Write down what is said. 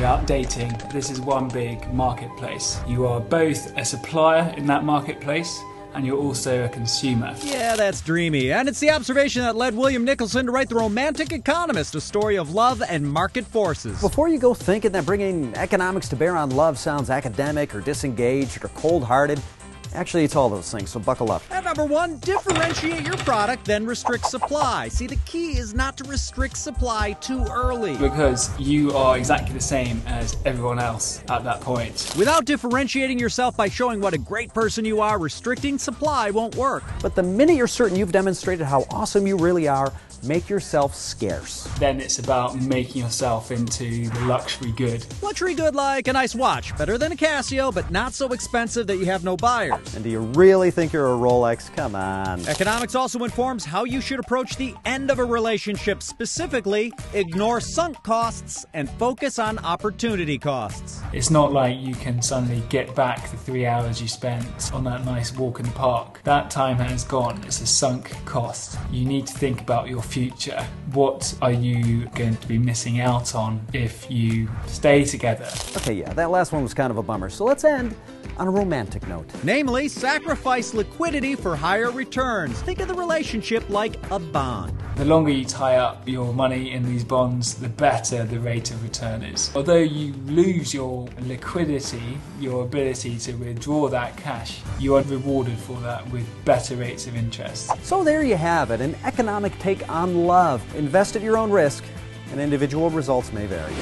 you're dating, this is one big marketplace. You are both a supplier in that marketplace and you're also a consumer. Yeah, that's dreamy. And it's the observation that led William Nicolson to write The Romantic Economist, a story of love and market forces. Before you go thinking that bringing economics to bear on love sounds academic or disengaged or cold hearted, Actually, it's all those things, so buckle up. And number one, differentiate your product, then restrict supply. See, the key is not to restrict supply too early. Because you are exactly the same as everyone else at that point. Without differentiating yourself by showing what a great person you are, restricting supply won't work. But the minute you're certain you've demonstrated how awesome you really are, make yourself scarce. Then it's about making yourself into the luxury good. Luxury good like a nice watch, better than a Casio, but not so expensive that you have no buyers. And do you really think you're a Rolex? Come on. Economics also informs how you should approach the end of a relationship. Specifically, ignore sunk costs and focus on opportunity costs. It's not like you can suddenly get back the three hours you spent on that nice walk in the park. That time has gone. It's a sunk cost. You need to think about your future. What are you going to be missing out on if you stay together? Okay, yeah, that last one was kind of a bummer. So let's end on a romantic note. Namely, sacrifice liquidity for higher returns. Think of the relationship like a bond. The longer you tie up your money in these bonds, the better the rate of return is. Although you lose your liquidity, your ability to withdraw that cash, you are rewarded for that with better rates of interest. So there you have it, an economic take on love. Invest at your own risk, and individual results may vary.